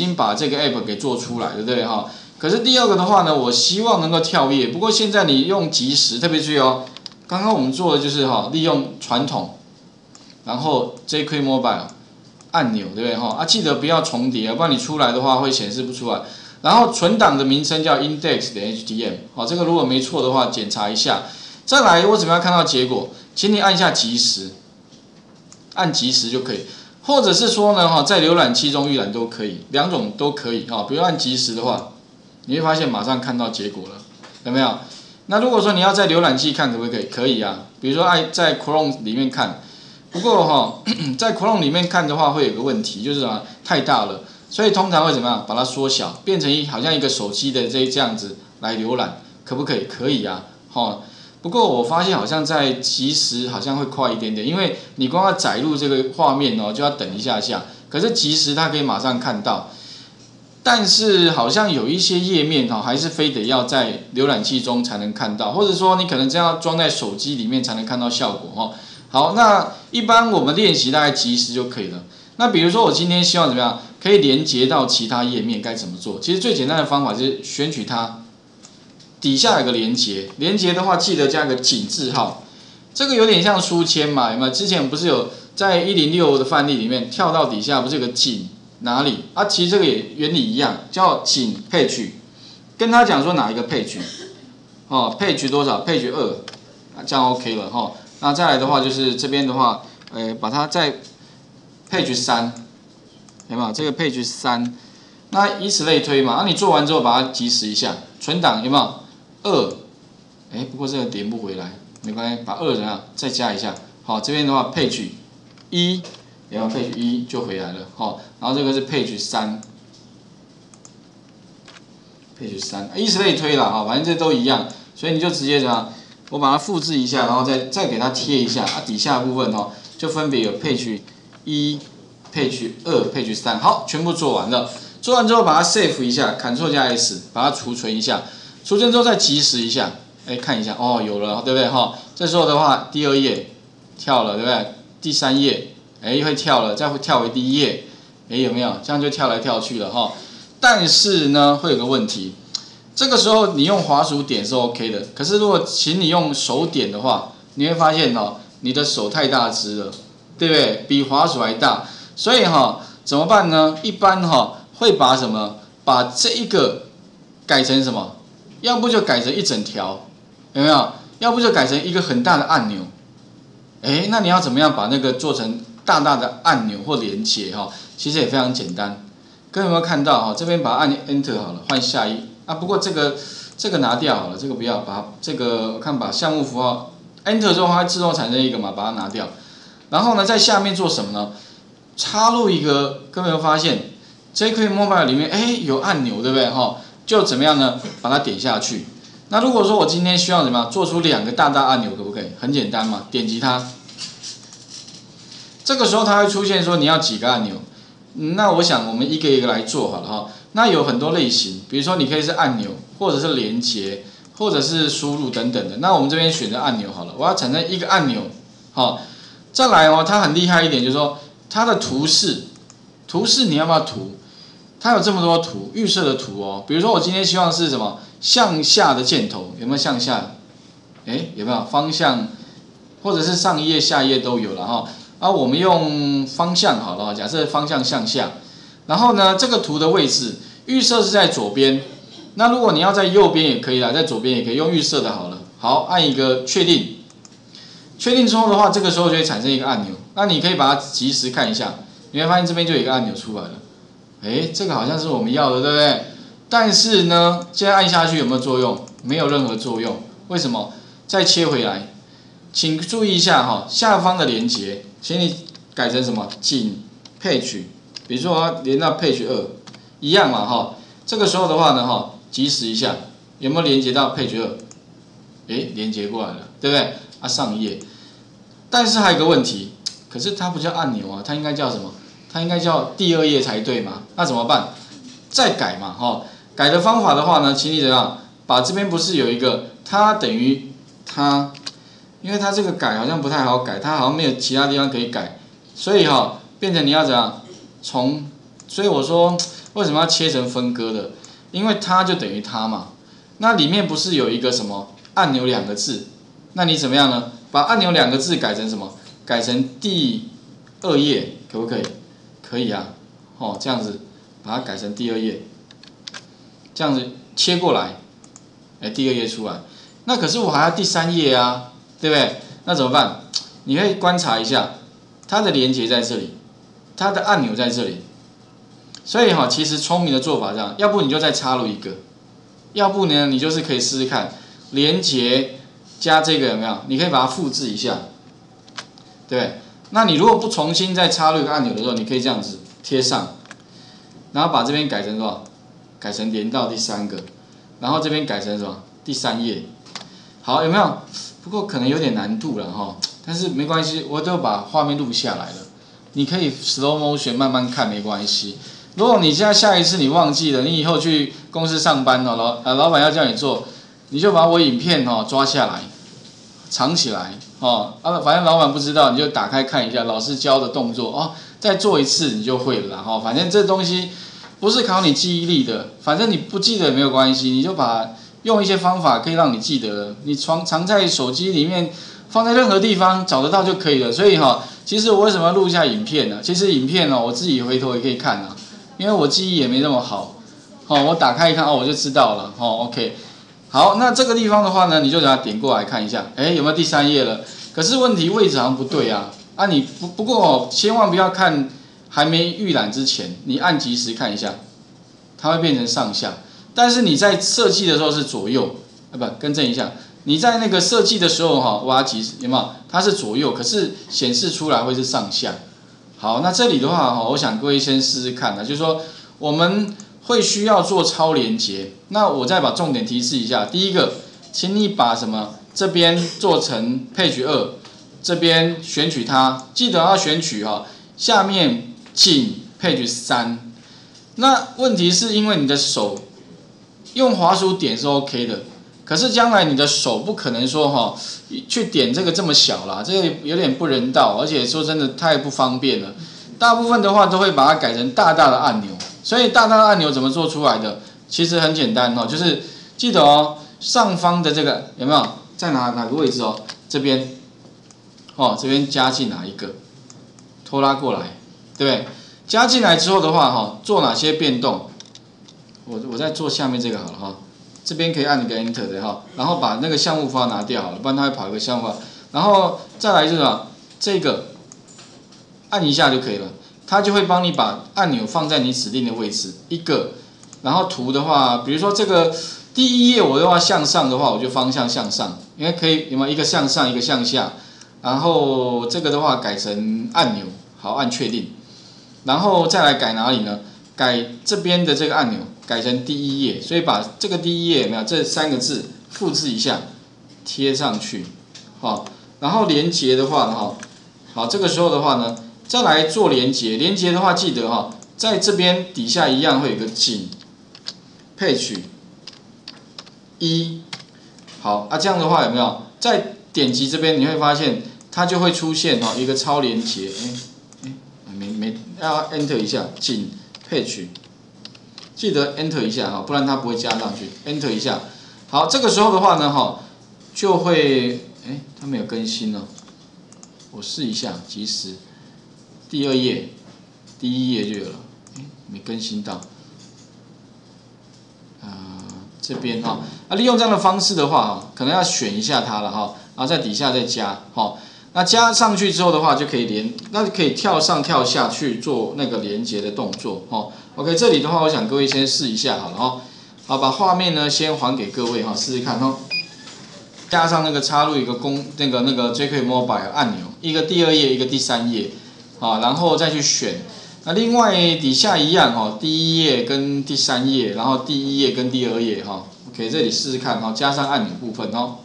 已经把这个 app 给做出来，对不对哈？可是第二个的话呢，我希望能够跳跃。不过现在你用即时，特别注意哦。刚刚我们做的就是哈，利用传统，然后 jQuery Mobile 按钮，对不对哈？啊，记得不要重叠，不然你出来的话会显示不出来。然后存档的名称叫 index 的 htm，好，这个如果没错的话，检查一下。再来，我怎么样看到结果？请你按一下即时，按即时就可以。或者是说呢，哈，在浏览器中预览都可以，两种都可以哈。比如按即时的话，你会发现马上看到结果了，有没有？那如果说你要在浏览器看，可不可以？可以啊。比如说按在 Chrome 里面看，不过哈，在 Chrome 里面看的话，会有个问题，就是什么？太大了。所以通常会怎么样？把它缩小，变成一好像一个手机的这这样子来浏览，可不可以？可以啊，哈。不过我发现好像在即时好像会快一点点，因为你光要载入这个画面哦，就要等一下下。可是即时它可以马上看到，但是好像有一些页面哈，还是非得要在浏览器中才能看到，或者说你可能这样装在手机里面才能看到效果哦。好，那一般我们练习大概即时就可以了。那比如说我今天希望怎么样？可以连接到其他页面该怎么做？其实最简单的方法就是选取它底下有个连接，连接的话记得加个井字号，这个有点像书签嘛，有没有？之前不是有在一零六的范例里面跳到底下不是有个井哪里？啊，其实这个也原理一样，叫井 page，跟他讲说哪一个 page，哦，page 多少？page 二，这样 OK 了哈。那再来的话就是这边的话，呃，把它在 page 三。有没有这个 page 三？那以此类推嘛。那你做完之后把它及时一下，存档有没有？二，哎，不过这个点不回来，没关系，把二怎样再加一下。好，这边的话 page 一，然后 page 一就回来了。好，然后这个是 page 三，page 三，以此类推了哈，反正这都一样，所以你就直接怎样，我把它复制一下，然后再再给它贴一下啊，底下部分哦，就分别有 page 一。page 二，page 三，好，全部做完了。做完之后把它 save 一下，Ctrl 加 S，把它储存一下。出现之后再计时一下，哎，看一下，哦，有了，对不对？哈，这时候的话，第二页跳了，对不对？第三页，哎，会跳了，再会跳回第一页，哎，有没有？这样就跳来跳去了，哈。但是呢，会有个问题，这个时候你用滑鼠点是 OK 的，可是如果请你用手点的话，你会发现哦，你的手太大只了，对不对？比滑鼠还大。所以哈，怎么办呢？一般哈会把什么，把这一个改成什么？要不就改成一整条，有没有？要不就改成一个很大的按钮。哎，那你要怎么样把那个做成大大的按钮或连接哈？其实也非常简单。各位有没有看到哈？这边把按 Enter 好了，换下一啊。不过这个这个拿掉好了，这个不要，把这个看把项目符号 Enter 之后它会自动产生一个嘛，把它拿掉。然后呢，在下面做什么呢？插入一个，各位有没有发现，jQuery Mobile 里面哎有按钮，对不对哈？就怎么样呢？把它点下去。那如果说我今天需要怎么样做出两个大大按钮，可不可以？很简单嘛，点击它。这个时候它会出现说你要几个按钮？那我想我们一个一个来做好了哈。那有很多类型，比如说你可以是按钮，或者是连接，或者是输入等等的。那我们这边选择按钮好了，我要产生一个按钮，好，再来哦，它很厉害一点，就是说。它的图示，图示你要不要图？它有这么多图，预设的图哦。比如说我今天希望是什么向下的箭头，有没有向下？哎，有没有方向？或者是上一页、下一页都有了哈。啊，我们用方向好了，假设方向向下。然后呢，这个图的位置预设是在左边。那如果你要在右边也可以啦，在左边也可以用预设的好了。好，按一个确定。确定之后的话，这个时候就会产生一个按钮。那你可以把它及时看一下，你会发现这边就有一个按钮出来了。哎，这个好像是我们要的，对不对？但是呢，现在按下去有没有作用？没有任何作用。为什么？再切回来，请注意一下哈，下方的连接，请你改成什么？仅 page，比如说连到 page 二，一样嘛哈。这个时候的话呢哈，及时一下，有没有连接到 page 二？哎，连接过来了，对不对？啊，上一页。但是还有个问题，可是它不叫按钮啊，它应该叫什么？它应该叫第二页才对嘛？那怎么办？再改嘛，哈。改的方法的话呢，请你怎样？把这边不是有一个它等于它，因为它这个改好像不太好改，它好像没有其他地方可以改，所以哈，变成你要怎样？从，所以我说为什么要切成分割的？因为它就等于它嘛。那里面不是有一个什么按钮两个字？那你怎么样呢？把按钮两个字改成什么？改成第二页，可不可以？可以啊。哦，这样子把它改成第二页，这样子切过来，哎，第二页出来。那可是我还要第三页啊，对不对？那怎么办？你可以观察一下，它的连接在这里，它的按钮在这里。所以哈，其实聪明的做法这样，要不你就再插入一个，要不呢，你就是可以试试看，连接加这个有没有？你可以把它复制一下，对。那你如果不重新再插入一个按钮的时候，你可以这样子贴上，然后把这边改成什么？改成连到第三个，然后这边改成什么？第三页。好，有没有？不过可能有点难度了哈，但是没关系，我都把画面录下来了，你可以 slow motion 慢慢看，没关系。如果你现在下一次你忘记了，你以后去公司上班哦，老呃老板要叫你做，你就把我影片哦抓下来，藏起来哦，啊反正老板不知道，你就打开看一下老师教的动作哦，再做一次你就会了哈。反正这东西不是考你记忆力的，反正你不记得也没有关系，你就把用一些方法可以让你记得，你藏藏在手机里面，放在任何地方找得到就可以了。所以哈，其实我为什么要录一下影片呢？其实影片哦，我自己回头也可以看啊。因为我记忆也没那么好，哦，我打开一看，哦，我就知道了，哦，OK，好，那这个地方的话呢，你就把它点过来看一下，哎，有没有第三页了？可是问题位置好像不对啊，啊，你不不过哦，千万不要看还没预览之前，你按即时看一下，它会变成上下，但是你在设计的时候是左右，啊，不，更正一下，你在那个设计的时候哈，挖即时有没有？它是左右，可是显示出来会是上下。好，那这里的话哈，我想各位先试试看啊，就是说我们会需要做超连接，那我再把重点提示一下。第一个，请你把什么这边做成 page 二，这边选取它，记得要选取哈，下面进 page 三。那问题是因为你的手用滑鼠点是 OK 的。可是将来你的手不可能说哈，去点这个这么小啦，这个有点不人道，而且说真的太不方便了。大部分的话都会把它改成大大的按钮，所以大大的按钮怎么做出来的？其实很简单哦，就是记得哦，上方的这个有没有在哪哪个位置哦？这边，哦这边加进哪一个？拖拉过来，对不对？加进来之后的话哈，做哪些变动？我我再做下面这个好了哈。这边可以按一个 Enter 的哈，然后把那个项目符号拿掉好了，不然它会跑一个项目符号。然后再来就是什么？这个按一下就可以了，它就会帮你把按钮放在你指定的位置一个。然后图的话，比如说这个第一页我要向上的话，我就方向向上，因为可以有没有一个向上一个向下。然后这个的话改成按钮，好按确定。然后再来改哪里呢？改这边的这个按钮。改成第一页，所以把这个第一页有没有这三个字复制一下，贴上去，好，然后连接的话哈，好，这个时候的话呢，再来做连接，连接的话记得哈，在这边底下一样会有个井，page 一，好，啊这样的话有没有？再点击这边你会发现它就会出现哈一个超连接，哎哎，没没要 enter 一下井 page。记得 Enter 一下哈，不然它不会加上去。Enter 一下，好，这个时候的话呢，哈，就会，哎，它没有更新了。我试一下，即时，第二页，第一页就有了，哎，没更新到。啊，这边哈，啊，利用这样的方式的话，哈，可能要选一下它了哈，然后在底下再加，哈。那加上去之后的话，就可以连，那可以跳上跳下去做那个连接的动作，哈。OK，这里的话，我想各位先试一下好了哈。好，把画面呢先还给各位哈，试试看哈。加上那个插入一个公那个那个 JK Mobile 按钮，一个第二页，一个第三页，好，然后再去选。那另外底下一样哈，第一页跟第三页，然后第一页跟第二页哈。OK，这里试试看哈，加上按钮部分哦。